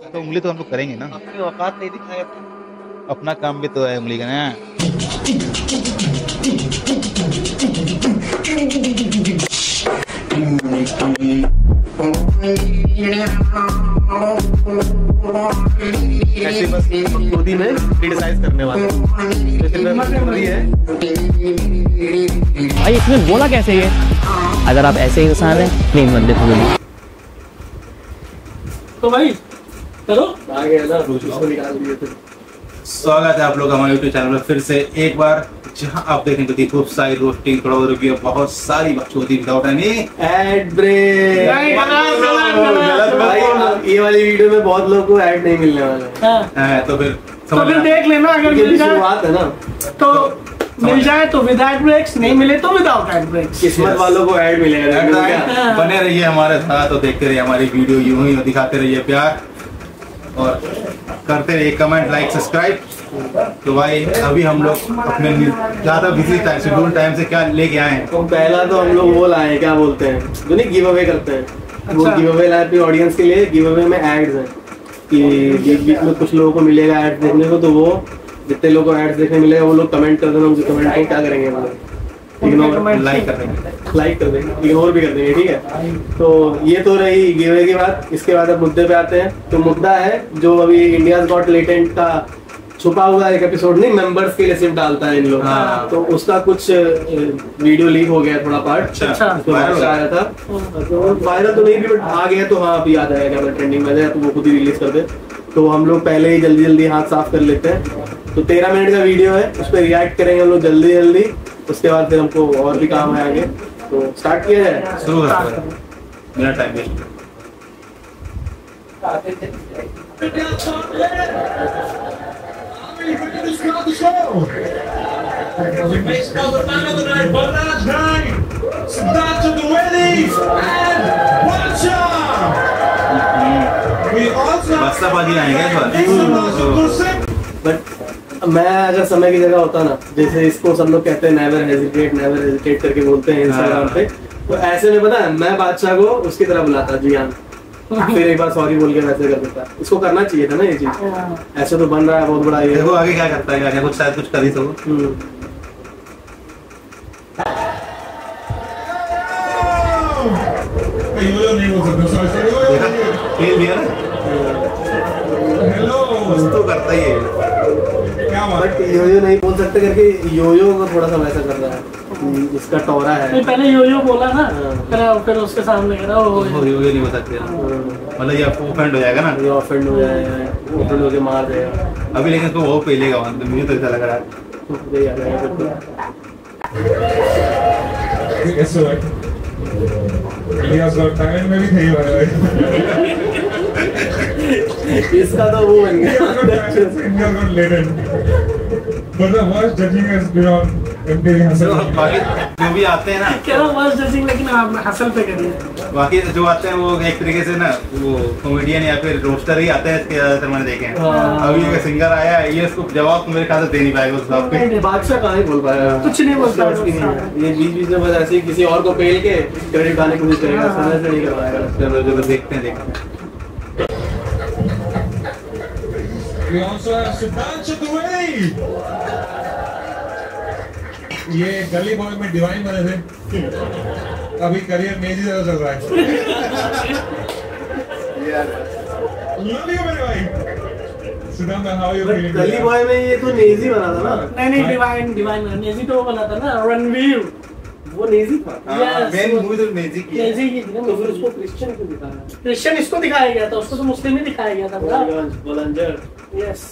तो उंगली तो हम लोग करेंगे ना। अपनी औकात नहीं दिखाए अपना काम भी तो है उंगली का ना। ऐसे बस खुदी में क्रिटिसाइज करने वाले? है। भाई इसमें बोला कैसे ये? अगर आप ऐसे इंसान हैं नहीं मंदिर तो भाई स्वागत है आप लोग हमारे यूट्यूब चैनल में फिर से एक बार। जहाँ आप देखेंगे कि खूब सारी रोस्टिंग थोड़ा रुपये बहुत सारी बकचोदी विदाउट एनी एड ब्रेक नहीं, गलत, गलत, गलत। भाई ये वाली वीडियो में बहुत लोगों को ऐड नहीं मिलने वाला है। हाँ, तो फिर तो फिर देख लेना अगर मिल जाए। शुरुआत है ना। तो मिल जाए तो विदाउट ब्रेक्स नहीं मिले तो विदाउट एड ब्रेक्स किस्मत वालों को ऐड मिलेगा बने रहिए हमारे साथ और देखते रहिए हमारी वीडियो यूँ ही दिखाते रहिए प्यार। और करते रहिए कमेंट लाइक सब्सक्राइब तो भाई अभी हम लोग अपने ज़्यादा बिज़ी टाइम शेड्यूल टाइम से क्या लेके आए हैं? तो पहला तो हम लोग वो लाए क्या बोलते हैं? जो नहीं गिव अवे करते हैं। अच्छा। वो। गिव अवे लाए अपनी ऑडियंस के लिए गिव अवे में एड्स हैं। कि बीच बीच में कुछ लोगों को मिलेगा एड्स देखने को तो वो जितने लोगों को एड्स देखने मिलेगा वो लोग कमेंट कर देना मुझे कमेंट को क्या करेंगे लोग? इग्नोर लाइक कर देंगे। लाइक कर देंगे। इग्नोर भी कर देंगे ठीक है? तो ये तो रही गिवे की बात। इसके बाद अब मुद्दे पे आते हैं। तो मुद्दा है जो अभी इंडिया गॉट लेटेंट का छुपा हुआ एक एपिसोड नहीं मेंबर्स के लिए सिर्फ़ डालता है इन लोग। हाँ। तो उसका कुछ वीडियो लीक हो गया थोड़ा पार्ट अच्छा। उसमें अच्छा आया था। तो वायरल तो नहीं भी बट आ गया तो हाँ अभी याद आएगा अगर ट्रेंडिंग में जाए तो वो खुद ही रिलीज़ कर दे। तो हम लोग पहले ही जल्दी जल्दी हाथ साफ़ कर लेते हैं। तो तेरह मिनट का वीडियो है उस पर रिएक्ट करेंगे हम लोग जल्दी जल्दी उसके बाद फिर हमको और भी काम है आगे तो स्टार्ट किया जाए? शुरू कर मेरा टाइम वेस्ट बट मैं अगर समय की जगह होता ना जैसे इसको सब लोग कहते हैं नेवर हेजिटेट नेवर हेजिटेट करके बोलते हैं इंस्टाग्राम पे तो ऐसे में पता है मैं बादशाह को उसकी तरह बुलाता जी हाँ। फिर एक बार सॉरी बोल के वैसे कर देता। इसको करना चाहिए था ना ये चीज़। ऐसे तो बन रहा है बहुत बड़ा ये देखो आगे क्या करता है कुछ शायद कुछ कर ही हम्म। है। है ना? Hello, कुछ तो करता ही है। बट यो यो नहीं बोल सकते करके यो यो को थोड़ा सा वैसा कर रहा है। इसका टोरा है। नहीं पहले यो यो बोला ना हाँ। फिर फिर उसके सामने करा वो हो ये नहीं हो सकते मतलब ये आपको ऑफेंड हो जाएगा ना। ये ऑफेंड हो जाएगा ऑफेंड होके मार देगा। अभी लेकिन इसको वो पेलेगा वहाँ पे मुझे तो ऐसा लग रहा है। तो। Guess what? India's got talent में भी थे ये वाले। इसका तो वो बन गया जो भी आते हैं ना कह रहा वर्स्ट जजिंग लेकिन आपने हसल पे करिए। बाकी जो आते हैं वो एक तरीके से ना वो कॉमेडियन या फिर रोस्टर ही आते हैं ज़्यादातर मैंने देखे हैं। अभी एक सिंगर आया है ये इसको जवाब तो मेरे ख्याल से दे नहीं पाएगा उस बात पे। बादशाह कहाँ ही बोल पाएगा। कुछ नहीं बोल उसका उसकी। ये बीच बीच में बस ऐसे किसी और को पेल के क्रेडिट पाने की कोशिश करेगा समय नहीं कर पाएगा चलो चलो देखते हैं देखते हैं। We also have Siddharth Dwivedi. ये गली बॉय में डिवाइन बने थे। अभी करियर मेजी जगह चल रहा है। लव यू मेरे भाई Siddhant how you feeling Gully Boy में ये तो नेजी बना था ना। नहीं नहीं डिवाइन डिवाइन नेजी तो वो बना था ना रणवीर वो नेजी था. मेन मूवी तो नेजी की नेजी की थी ना तो फिर उसको क्रिश्चियन क्यों दिखाया क्रिश्चियन इसको दिखाया गया था उसको तो मुस्लिम ही दिखाया गया था बलंजर। यस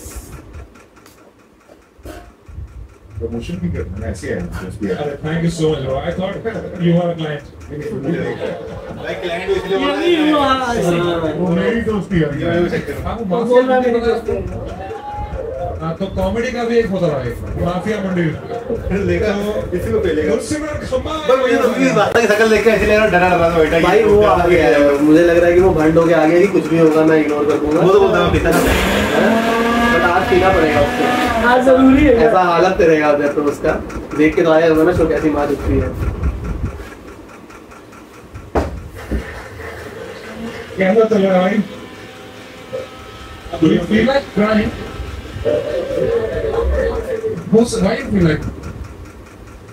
प्रमोशन भी करना ऐसे है अरे thank you so much I thought you are a client भाई क्लाइंट इसलिए बोला ये भी है हुआ ऐसे। वो मेरी दोस्ती है ये वो बोल रहा है मेरी दोस्ती पता है। है? हाँ, तो कॉमेडी का भी एक होता एक माफिया मंडी। देखा इसी को पेलेगा गुरसिमरन खम्मा पर मुझे तो बात की शक्ल देख के ऐसे लग रहा डरा डरा बैठा है। भाई वो आ गया है। मुझे लग रहा है कि वो भंड होके आ गया कि कुछ भी होगा मैं इग्नोर कर दूँगा। वो तो बोलता है मैं पीता पीना पड़ेगा उसको हाँ ज़रूरी है ऐसा हालत रहेगा उधर तो उसका देख के तो आया होगा ना शो कैसी मार उठती है कैसा चल रहा है भाई Do you feel like crying? Who's, why you feel like?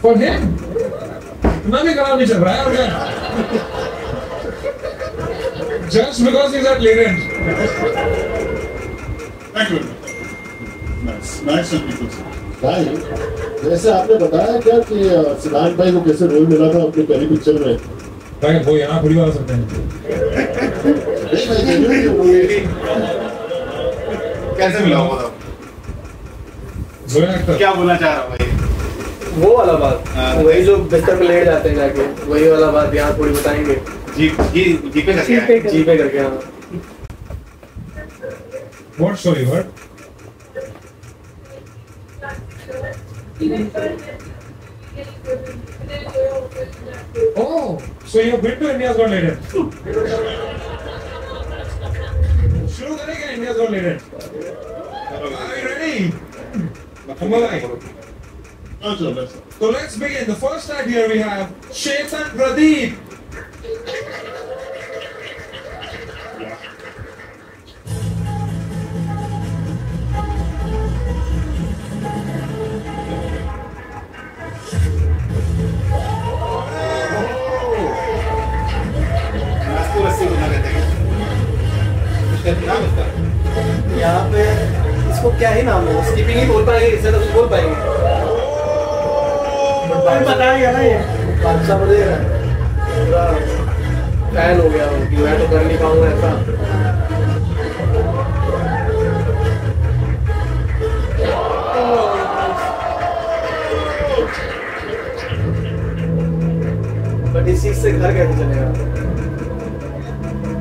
For him. इतना भी खराब नहीं चल रहा है और क्या? Just because he's at Leyland. Thank you. भाई जैसे आपने बताया क्या कि सिद्धांत भाई को कैसे रोल मिला था अपनी पहली पिक्चर में? भाई वो यहाँ थोड़ी बात सकते हैं। कैसे मिला जोया अख्तर क्या बोलना चाह रहा हूँ भाई? वो वाला बात। हाँ। वही जो बिस्तर पे लेट जाते हैं जाके। वही वाला बात यहाँ थोड़ी बताएँगे। जी जी जीपे का क्या है जी पे करके हाँ। What story? What? Oh, so you've been to India's Got Talent. शुरू करेंगे India's Got Talent. Are you ready? Come on, Oh, sure, let's- So let's begin. The first act here यहाँ पे इसको क्या ही नाम है? स्कीपिंग ही बोल पाएँगे इससे तो कुछ बोल पाएँगे। बताया ना ये? बादशाह मुझे पूरा फ़ैन हो गया हूँ कि मैं तो कर नहीं पाऊँगा ऐसा। बट इस चीज़ से घर कैसे चलेगा?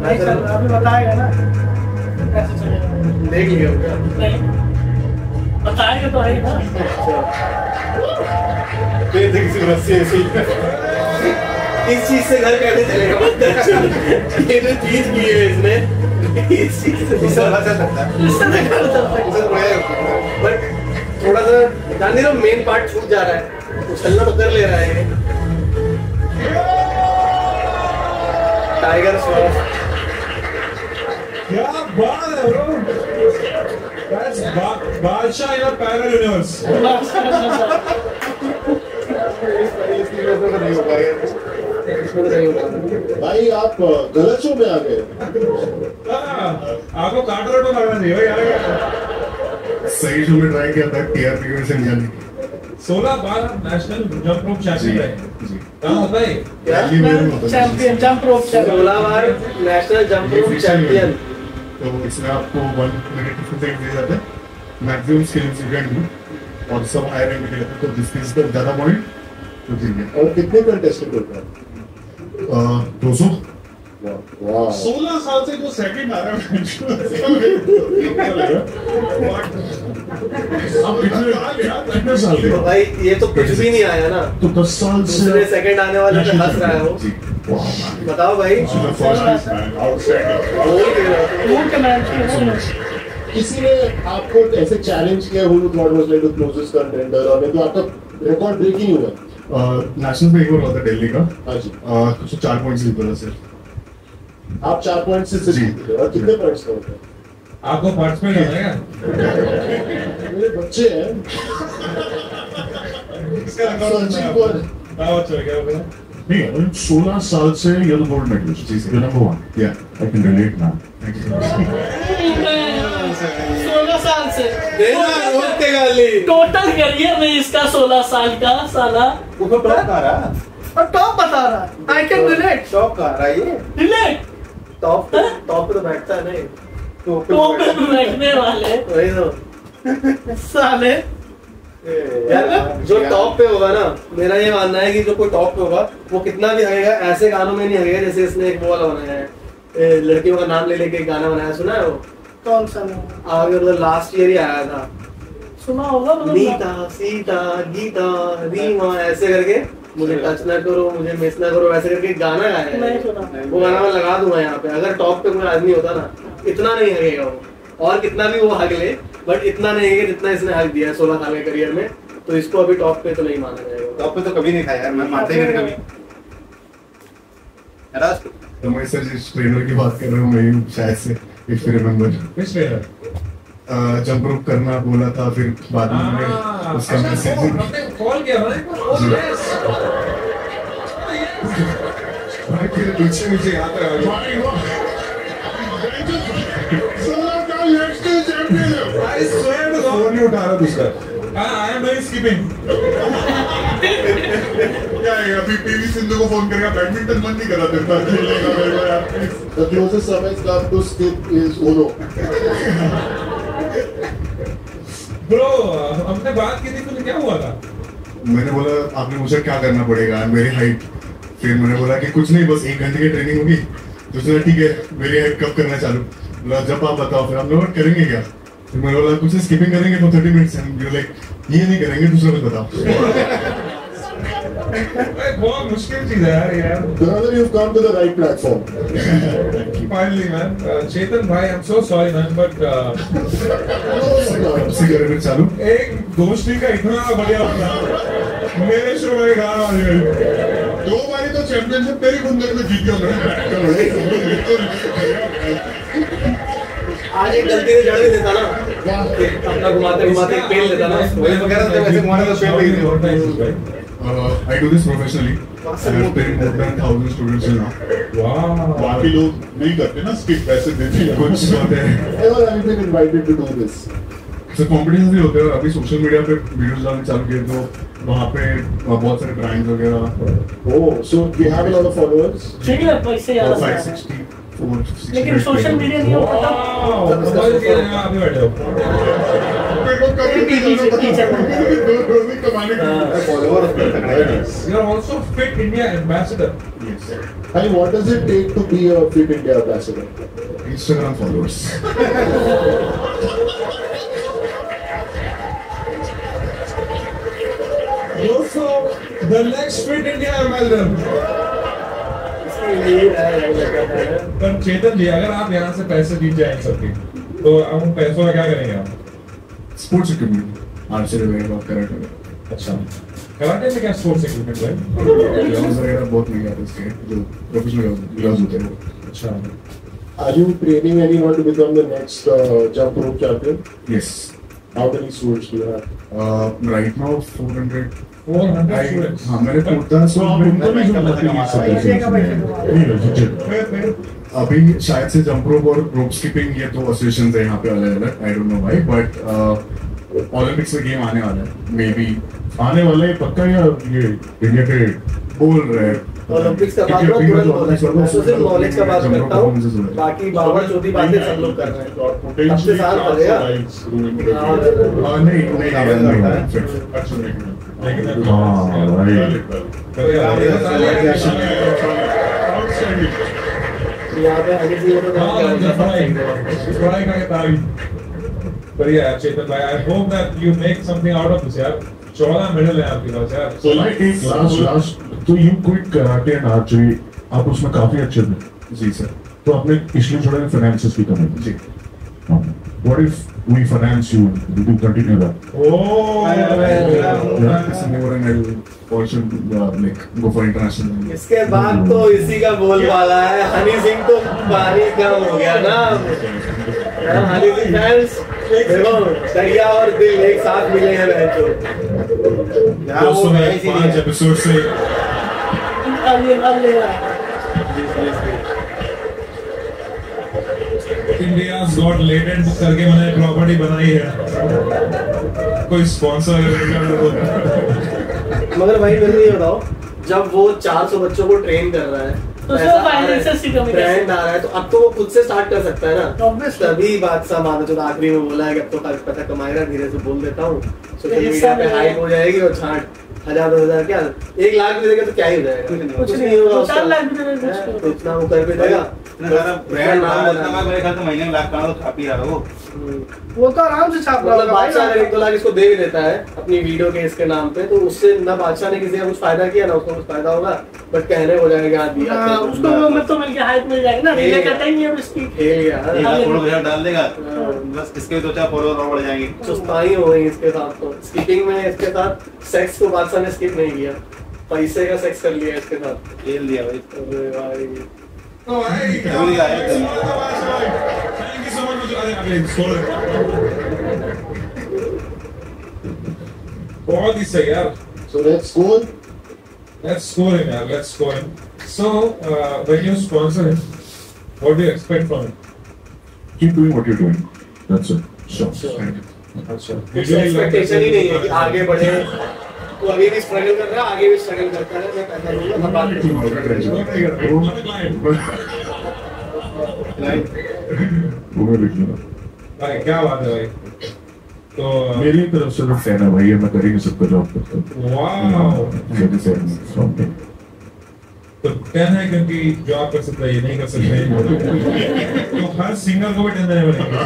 नहीं चल रहा, अभी बताएगा ना। देख लिया। बताएगा तो है ना अच्छा। से किसी रस्सी ऐसी इस चीज़ से घर कैसे चलेगा? ये जो चीज़ की है इसने। इस चीज़ से। है। सकता इससे तो बट थोड़ा सा नहीं रहा मेन पार्ट छूट जा रहा है। उछलना तो कर ले रहा है। टाइगर श्रॉफ है bro? That's ba- Badshah in a parallel universe. नहीं हो पाएगा इसमें तो नहीं होता भाई आप गलत शो में आ गए। हाँ, आपको कार्टून वाटून करना चाहिए भाई यार। सही शो में ट्राई किया था टीआरपी में से जाने सोलह बार नेशनल जंप रोप चैंपियन है कहाँ है होता है। चैंपियन जंप रोप चैंपियन सोलह बार नेशनल जंप रोप चैंपियन तो इसमें आपको वन मिनट फिफ्टी सेकंड दिए जाते हैं। Maximum skills you can do और सब रैंक के लिए तो जिस किसी का ज़्यादा पॉइंट तो जीत गया। और कितने कंटेस्टेंट होते हैं? दो सौ। सोलह साल से जो सेकंड आ रहा है। तो भाई ये तो कुछ भी नहीं आया ना। तो दस साल से सेकंड आने वाले हंस रहा है वो. बताओ भाई। ने आपको ऐसे चैलेंज किया who thought was like the closest contender और नहीं तो आपका रिकॉर्ड ब्रेक ही हुआ। नेशनल पे एक बार हुआ था दिल्ली का। हाँ जी। कुछ चार पॉइंट जीत बोला सर आप चार पॉइंट से जीत और कितने पॉइंट्स का होता है आपको पार्टिसिपेट करना है मेरे बच्चे हैं। इसका संजीव कौन है? नहीं सोलह साल से you're the gold medalist ji sir number one yeah I can relate man thank you. so much सोलह साल से। टोटल करियर में इसका सोलह साल का साला। ऊपर टॉप आ रहा और टॉप बता रहा है। आई कैन रिलेट टॉप का आ रहा ये रिलेट टॉप टॉप पे तो बैठता नहीं। तो टॉप पे बैठने वाले। वही तो। साले। जो टॉप पे होगा ना मेरा ये मानना है कि जो कोई टॉप पे होगा वो कितना भी हगेगा ऐसे गानों में नहीं हगेगा जैसे इसने एक वो वाला बनाया है। लड़कियों का नाम ले लेके एक गाना बनाया सुना है वो? कौन सा नाम? आगे मतलब लास्ट ईयर ही आया था। सुना होगा मतलब। नीता सीता गीता रीमा ऐसे करके। मुझे टच ना करो मुझे मिस ना करो वैसे करके गाना गाया है। वो गाना मैं लगा दूँगा यहाँ पे। अगर टॉप पे कोई आदमी होता ना इतना नहीं हगेगा वो। और कितना भी वो हग ले बट इतना नहीं है जितना इसने हक दिया है सोलह साल के करियर में तो इसको अभी टॉप पे तो नहीं माना जाएगा। टॉप पे तो कभी नहीं था यार मैं मानता ही नहीं कभी। तो मैं सर जिस ट्रेनर की बात कर रहा हूँ मैं शायद से if you remember Which trailer? Jump rope करना बोला था फिर बाद में मैंने Ah, उसका अच्छा, मैसेज call किया ना एक बार? भाई तेरे पीछे मुझे याद है। उठा रहा दूसरा I am doing skipping. क्या है अभी पीवी सिंधु को फ़ोन करेगा बैडमिंटन मन नहीं करा तेरे खेलने का मेरे को यार please। The closest Samesh club to skip is Uno. हमने बात की थी तुझे क्या हुआ था? मैंने बोला आपने पूछा क्या करना पड़ेगा मेरी हाइट फिर मैंने बोला कि कुछ नहीं बस एक घंटे की ट्रेनिंग होगी तो उसने ठीक है मेरी हाइट कब करना चालू बोला जब आप बताओ फिर हम लोग करेंगे क्या फिर मैंने बोला कुछ स्किपिंग करेंगे for thirty minutes you like ये नहीं करेंगे दूसरा कुछ बताओ बहुत मुश्किल चीज़ है यार यार Brother, you've come to the right platform. Finally, man. Chetan bhai, I'm so sorry, man, but cigarette चालू एक दोस्ती का इतना बढ़िया मेरे शो में गाना वाली गई दो बारी तो चैंपियनशिप तेरी बुंदर में जीत गया आज एक गलती से जड़ भी देता ना अपना घुमाते घुमाते पेल लेता ना वही तो कह रहा था वैसे घुमाने तो पेड़ लगी थी Uh, I do this professionally. I have trained more than thousand students till now. Wow. बाकी लोग नहीं करते ना स्किप पैसे देते हैं कुछ होते हैं Ever have you been invited to do this? Sir competition भी होते हैं अभी सोशल मीडिया पे वीडियोस डालने चालू किए तो वहाँ पे बहुत सारे ब्रांड्स वगैरह Oh, so you have a lot of followers? ठीक है पैसे ज़्यादा फाइव से ज़्यादा। सिक्सटी फोर लेकिन सोशल मीडिया नहीं होता था Wow. कमाल किया है, आप भी बैठे हो कमाने के फॉलोवर उसमें तगड़ा है You are also Fit India ambassador. And what does it take to be a Fit India ambassador? Instagram followers Also, the next Fit India ambassador. पर चेतन जी अगर आप यहाँ से पैसे जीत जाए सबके तो हम उन पैसों का क्या करेंगे आप? स्पोर्ट्स इक्विपमेंट आर्चरी वगैरह करंट वगैरह अच्छा। कराटे में क्या स्पोर्ट्स इक्विपमेंट भाई? ग्लव्स वगैरह बहुत महँगे आते हैं इसके जो प्रोफेशनल ग्लव्स होते हैं अच्छा। Are you training anyone to become the next uh, jump rope champion? Yes How many students do you have? Right now 400 four hundred I- students हाँ मैंने टोटल सो उनको भी जो मौके मिल सकते अभी शायद से जंप रोप और रोप स्किपिंग ये तो एसोसिएशन है यहाँ पे अलग अलग I don't know why but Olympics में गेम आने वाला है। मे बी आने वाला है पक्का या ये इंडिया के बोल रहे हैं? ओलंपिक्स का बात करो अभी तुरंत तो बोला तो सिर्फ़ नॉलेज का बात करता हूँ। बाकी बाबा चौथी बातें सब लोग कर रहे हैं। Potentially साल पड़ेगा। हाँ, नहीं नहीं make something out of this यार। चौदह मेडल है आपके पास यार। So like last last last तो you quit karate and archery आप उसमें काफ़ी अच्छे थे। जी सर। तो आपने इसलिए छोड़ा फाइनेंसेस की कमी जी। What if we finance you do continue that Practice more and I'll also uh, like go for international. इसके बाद तो इसी का बोल वाला है। हनी सिंह तो पानी कम हो गया ना। हाँ, हनी सिंह फैंस देखो दरिया और दिल एक साथ मिले हैं बहन। वो दोस्तों मैं पाँच एपिसोड से अब ये अब ले इंडिया गॉट लेटेंट करके मैंने प्रॉपर्टी बनाई है। कोई स्पॉन्सर मगर भाई मेरे को ये बताओ जब वो 400 बच्चों को ट्रेन कर रहा है तो उसमें आ रहा है, है तो अब तो वो खुद से स्टार्ट कर सकता है ना. तभी बादशाह मानो जो आखिरी में बोला है कि अब तो पैसा कमाएगा धीरे से बोल देता हूँ। सोशल मीडिया पे हाइप हो जाएगी और छाट हज़ार दस हज़ार क्या? एक लाख भी देगा तो क्या ही हो जाएगा? कुछ नहीं होगा देगा तो कुछ है, तो। इतना वो कर भी देगा। इतना सारा ब्रांड नाम नाम बना। इतना मेरे ख्याल से महीने में लाख करोड़ छाप रहा वो वो तो आराम से छाप रहा होगा भाई। बादशाह अगर एक दो लाख इसको दे भी देता है अपनी वीडियो के इसके नाम पे तो उससे ना बादशाह ने किसी का कुछ फ़ायदा किया ना उसको कुछ फ़ायदा होगा बट कहने हो जाएगा दिया उसको वो मिल तो मिल के हाइप मिल जाएगी ना खेल रीले गया। करता ही नहीं अब इसकी खेल गया एक। लाख करोड़ रुपया डाल देगा हाँ। बस इसके दो चार फॉलोअर और बढ़ जाएँगे चुस्ताई हो गई इसके साथ तो स्किपिंग में इसके साथ सेक्स को बादशाह ने स्किप नहीं किया पैसे का सेक्स कर लिया इसके साथ खेल दिया भाई अरे भाई तो भाई भूल गया है। थैंक so much मुझे अरे अरे स्कोर बहुत ही सही यार So let's go. Let's score him, yeah. Let's score him. So, uh, when you sponsor him, what do you expect from him? Keep doing what you're doing. That's it. Sure. Thank you. कुछ expectation ही नहीं है कि आगे बढ़े तू अभी भी struggle कर रहा है आगे भी स्ट्रगल करता है मैं हर बात में वो लूँगा भाई क्या बात है भाई? तो मेरी तरफ़ से तो फ़ैन है भाई मैं करेंगे सबका जॉब करता हूँ। तो टेन है क्योंकि जो आप कर सकते हैं ये नहीं कर सकते तो हर सिंगल को भी टेन देने पड़ेंगे।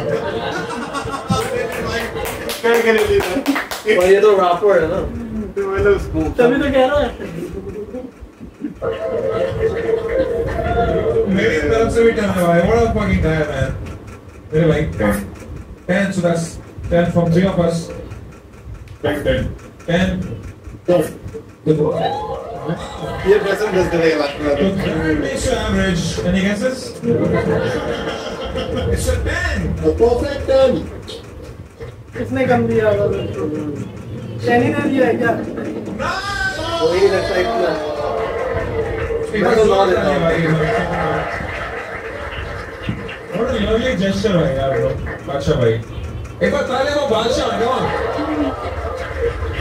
और ये तो रैपर है ना। तभी तो कह रहा है मेरी तरफ़ से भी टेन है what a fucking guy man मेरे भाई Ten. Ten so that's ten from three of us Ten, ten. ten Ten. ये पर्सन दस देने के बाद So ten makes you average. Any guesses? it's a ten. A perfect ten. किसने कम दिया होगा शैनी ने दिया है क्या वही लगता इतना इतना तो तो नौ देता हूँ। भाई What a lovely gesture भाई यार bro. बादशाह भाई एक बार ताले को बादशाह come on.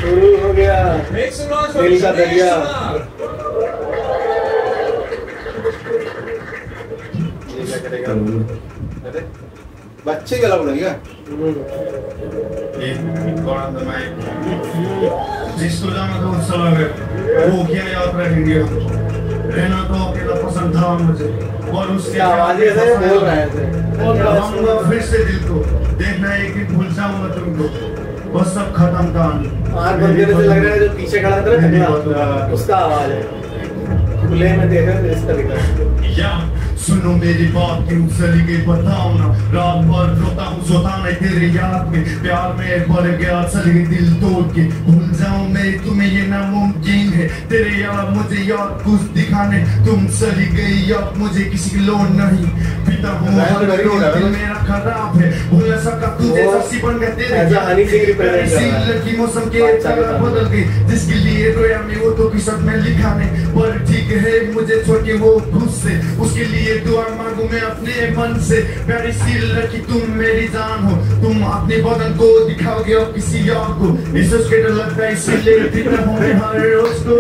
शुरू हो गया Make some noise for दिल का दरिया। ये क्या करेगा अरे बच्चे क्या लगेगा जिसको जाना था उस समय वो किया यात्रा इंडिया रहना तो अकेला पसंद था मुझे और उसके आवाज़ बोल रहा है ऐसे लगाऊँगा फिर से दिल को देखना एक दिन भूल जाऊँगा तुमको बस सब खत्म था लग रहा है जो पीछे खड़ा था उसका आवाज़ है। खुले में देखा इस तरीका से या सुनो मेरी बात क्यों चली गई बताओ ना रात भर रोता हूँ सोता नहीं तेरे याद में। प्यार में बढ़ गया चल गई दिल तोड़ के। भूल जाऊँ मैं तुम्हें ये नामुमकिन है। तेरे यार मुझे यार कुछ दिखाने। तुम चली गई अब मुझे किसी की लोड नहीं। पिता हूँ दिल मेरा खराब है। भूल सका तू जैसा सी बन गया तेरे है। लड़की मौसम के बदल गई जिसके लिए रोया मैं वो तो किस्मत में लिखा नहीं पर ठीक है मुझे छोड़ के वो खुद से उसके लिए दुआ मांगू मैं अपने मन से। प्यारी सी लड़की तुम मेरी जान हो। तुम अपने बदन को दिखाओगे और किसी और को। इस के डर लगता है इसीलिए हर रोज को।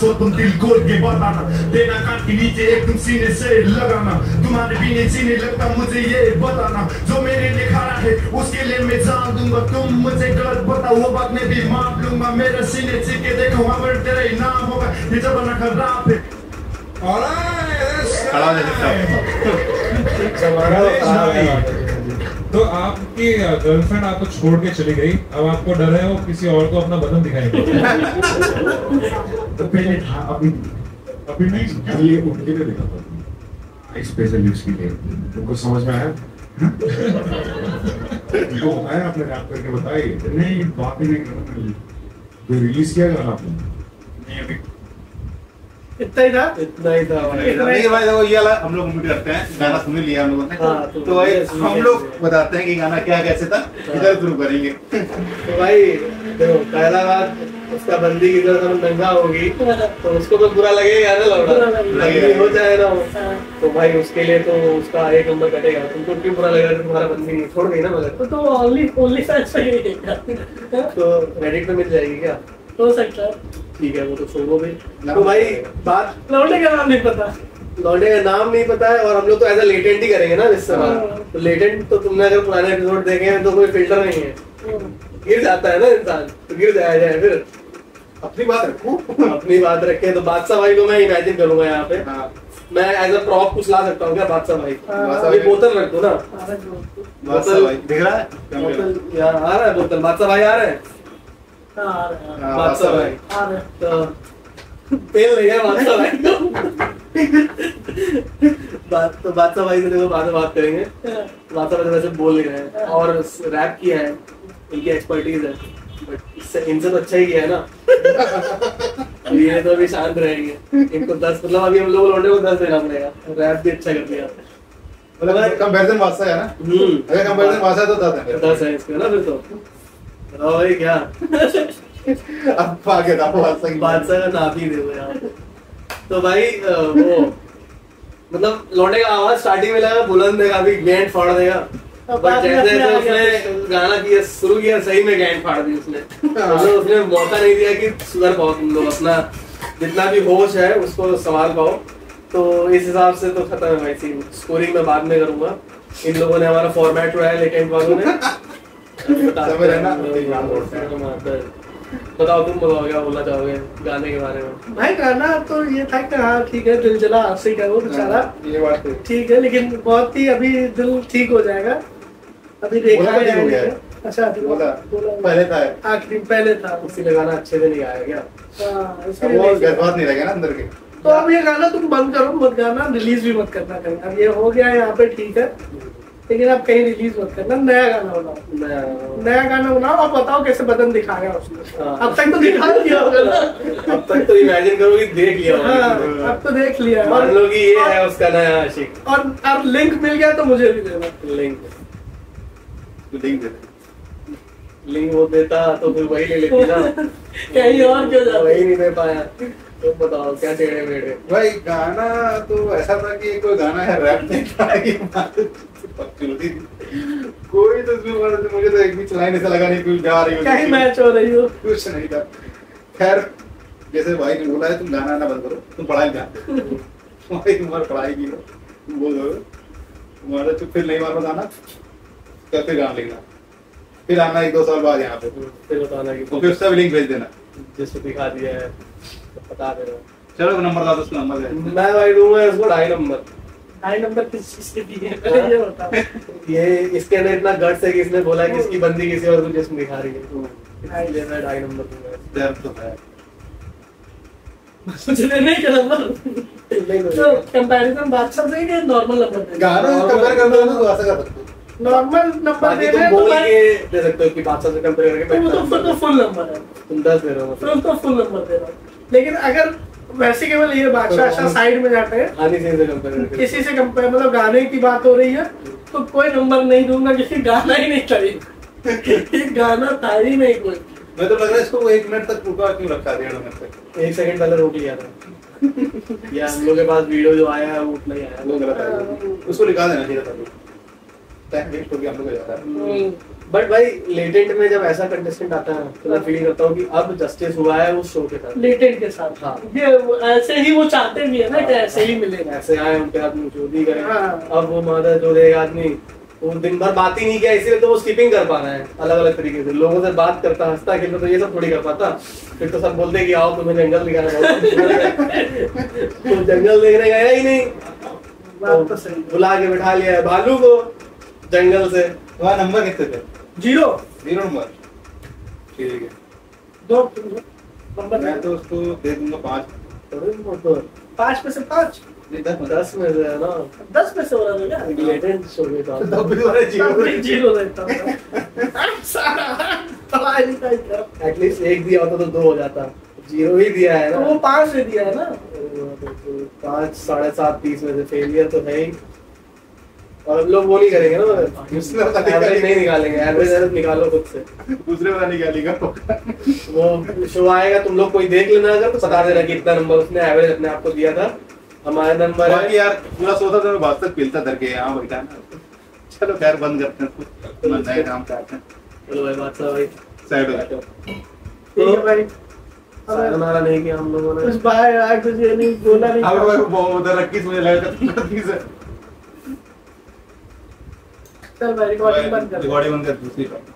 सो तुम दिल खोल के बताना देना कान के नीचे एक तुम सीने से लगाना तुम्हारे बिना जीने लगता मुझे ये बताना जो मेरे लिए है उसके लिए मैं जान दूँगा तुम मुझे गलत बताओ वो बात मैं भी मान लूँगा मेरे सीने से के देखो तेरा ही नाम होगा ये जमाना खराब है खड़ा हो तो तो आपकी गर्लफ्रेंड आपको छोड़ के चली गई। अब आपको डर है वो किसी और को अपना बदन दिखाएँगे। तो पहले था अभी अभी नहीं ये उनके लिए देखा था। स्पेशल उसके लिए तुमको समझ में आया? उनको बताया आपने रैप करके बताई नहीं बात ही नहीं करना। तो रिलीज़ किया गाना आपने? नहीं अभी इतना ही था? इतना ही था भाई नहीं भाई देखो ये वाला हम लोग उम्मीद करते हैं गाना सुन लिया हम लोगों ने। हाँ, तो तो भाई हम लोग बताते हैं कि गाना क्या कैसे था इधर शुरू करेंगे। तो भाई देखो पहला बात उसका बंदी की तरह नंगा होगी तो उसको तो बुरा लगेगा ना लौड़ा। हो जाए ना वो। हाँ। तो भाई उसके लिए तो उसका एक नंबर कटेगा। तुमको क्यों बुरा लगेगा तुम्हारा बंदी छोड़ गई ना मगर? तो तो ओनली ओनली ही तो रेडिट पे मिल जाएगी क्या? हो सकता है। ठीक है वो तो छोड़ो भी तो भाई बात लौटे का नाम नहीं पता। लौटे का नाम नहीं पता है और हम लोग तो एज लेटेंट ही करेंगे ना इस समय। हाँ। तो लेटेंट तो तुमने अगर पुराने एपिसोड देखे हैं तो कोई फ़िल्टर नहीं है। गिर जाता है ना इंसान तो गिर जाया जाए फिर। अपनी बात रखो? अपनी बात रखे तो बादशाह भाई को मैं इमेजिन करूँगा यहाँ पे। हाँ। मैं एज अ प्रॉप कुछ ला सकता हूँ क्या बादशाह भाई हाँ। अभी बोतल रख दो ना। बादशाह भाई दिख रहा है? बोतल यहाँ आ रहा है बोतल। बादशाह भाई आ रहे हैं हाँ, बादशाह भाई तो तेल नहीं है बादशाह भाई बात तो बादशाह भाई से देखो बाद में बात करेंगे। बादशाह भाई तो वैसे बोल रहे हैं और रैप किया है। इनकी एक्सपर्टीज है। बट इससे इनसे तो अच्छा ही किया है ना। ये तो अभी शांत रहेंगे। इनको दस मतलब अभी हम लोग लौंडे को दस देना पड़ेगा। रैप भी अच्छा कर दिया। मतलब कंपैरिजन वास्ता है ना? हम्म। अगर कंपैरिजन वास्ता है तो दस है। दस है इसका ना फिर तो। भाई क्या अब बादशाह का नाम ही दे दो यार तो भाई वो मतलब लौंडे का आवाज़ स्टार्टिंग में लगा बुलंद है काफ़ी फाड़ देगा बट जैसे जैसे उसने गाना किया शुरू किया सही में गैंड फाड़ दी उसने। मतलब उसने मौका नहीं दिया कि सुधर पाओ तुम लोग अपना जितना भी होश है उसको संभाल पाओ तो इस हिसाब से तो खत्म है भाई सीन स्कोरिंग में बाद में करूँगा इन लोगों ने हमारा फॉर्मेट उड़ाया लेटेंट वालों ने समझ रहे ना? बताओ तुम बताओ क्या बोलना चाहोगे गाने के बारे में? भाई गाना तो ये था कि हाँ ठीक है दिल जला वो बेचारा। ये बात ठीक है लेकिन बहुत ही अभी दिल ठीक हो जाएगा। अभी देखा हो है। अच्छा बोला। पहले था। आखिरी पहले था। उसी इसीलिए गाना अच्छे से नहीं आया क्या? हाँ, वो नहीं लगे ना अंदर के। तो अब ये गाना तुम बंद करो मत गाना रिलीज़ भी मत करना कहीं। अब ये हो गया है यहाँ पे ठीक है। लेकिन आप कहीं रिलीज़ मत करना नया गाना बनाओ। नया। नया गाना बनाओ आप बताओ कैसे बदन दिखाया उसने हाँ। अब तक तो दिखा दिया होगा ना। अब तक तो इमेजिन करो कि देख लिया होगा। हाँ। अब तो देख लिया है। मान लो कि ये है उसका नया आशिक। और अब लिंक मिल गया तो मुझे भी देना। लिंक लिंक दे दे। लिंक वो देता तो फिर वही ले लेती ना। कहीं और क्यों जाता? वही नहीं दे पाया। तुम बताओ क्या टेढ़े मेढ़े। भाई गाना तो ऐसा था कि कोई गाना है रैप नहीं थी कोई तो इसमें तो मुझे तो एक भी लाइन ऐसा लगा नहीं कोई जा रही हो कहीं मैच हो रही हो? कुछ नहीं था। खैर जैसे भाई ने बोला है तुम गाना ना बंद करो तुम पढ़ाई दो तुम्हारी उम्र पढ़ाई की हो। तुम बोल दो। तुम्हारा चुप फिर नहीं मारो गाना तो फिर गाना लिखना। फिर आना एक दो साल बाद यहाँ पे। फिर बताना कि तो फिर उसका भी लिंक भेज देना। जिसको दिखा दिया है तो बता देना चलो नंबर ला दो उसका नंबर मैं भाई दूँगा इसको ढाई नंबर पहले ये इसके अंदर इतना गट्स है कि इसने बोला कि इसकी बंदी किसी और को जिसम दिखा रही है। इसलिए मैं ढाई नंबर दूँगा तो है। तो। कंपैरिजन बादशाह से ही नॉर्मल नंबर दे गाना कंपेयर हो तो ऐसा कर सकते हो नॉर्मल नंबर दे रहे तो दे सकते हो कि बादशाह से कंपेयर करके तुम तो तो फुल नंबर है। तुम दस दे रहे हो। तो फुल नंबर दे रहा हूँ। लेकिन अगर वैसे केवल ये बादशाह साइड में जाते हैं। हानि सिंह से कंपेयर करके। किसी से कंपेयर मतलब गाने की बात हो रही है तो कोई नंबर नहीं दूँगा क्योंकि गाना ही नहीं ये गाना था ही नहीं कोई। मैं तो लग रहा है इसको एक मिनट तक रुका क्यों रखा डेढ़ मिनट तक एक सेकंड पहले रोक लिया था। या हम लोग के पास वीडियो जो आया है वो उतना ही आया। वो गलत है। उसको निकाल देना चाहिए था टाइम वेस्ट हो गया हम लोग का ज़्यादा बट भाई लेटेंट में जब ऐसा कंटेस्टेंट आता है तो मैं फील करता हूँ कि अब जस्टिस हुआ है उस शो के साथ। लेटेंट के साथ। हाँ। ये ऐसे ही वो चाहते भी है ना कि ऐसे ही मिलेगा ऐसे आए उनके हाथ में चोरी करें। हाँ। अब वो माता जो एक आदमी वो दिन भर बात ही नहीं किया इसीलिए तो वो स्किपिंग कर पा रहा है अलग अलग तरीके से। लोगों से बात करता हंसता खेलता तो ये सब थोड़ी कर पाता। फिर तो सब बोलते कि आओ तुम्हें जंगल दिखाना होगा तो जंगल देखने गया ही नहीं। बात तो सही बुला के बिठा लिया है भालू को जंगल से। वहाँ नंबर कितने थे? ज़ीरो। Zero number. ठीक है। दो नंबर मैं तो उसको दे दूँगा पाँच। पाँच में से पाँच? दस में दस में से है ना? दस में से हो रहा है क्या? लेटेंट शो के साथ तब वाले ज़ीरो ज़ीरो देता सारा पढ़ाई लिखाई कर एटलीस्ट एक दिया होता तो दो हो जाता। ज़ीरो ही दिया है ना। तो वो पाँच दे दिया है ना? पाँच साढ़े सात तीस में से फेलियर तो है ही। और अब लोग वो नहीं करेंगे ना उसने पता नहीं एवरेज नहीं निकालेंगे एवरेज एवरेज निकालो खुद से। दूसरे पता नहीं क्या लिखा वो शो आएगा तुम लोग कोई देख लेना अगर तो बता देना कि इतना नंबर उसने एवरेज अपने आप को दिया था। हमारा नंबर है। यार पूरा सोचा था मैं बात तक पिलता डर के यहाँ बैठा ना चलो खैर बंद करते हैं अपना नए काम आते हैं। चलो भाई बादशाह भाई साइड हो जाओ ठीक है भाई। सायनारा नहीं किया हम लोगों ने कुछ बाय कुछ ये नहीं बोला नहीं। अब वो उधर रखी मुझे लगा से चल भाई रिकॉर्डिंग बंद कर रिकॉर्डिंग बंद कर दूसरी बात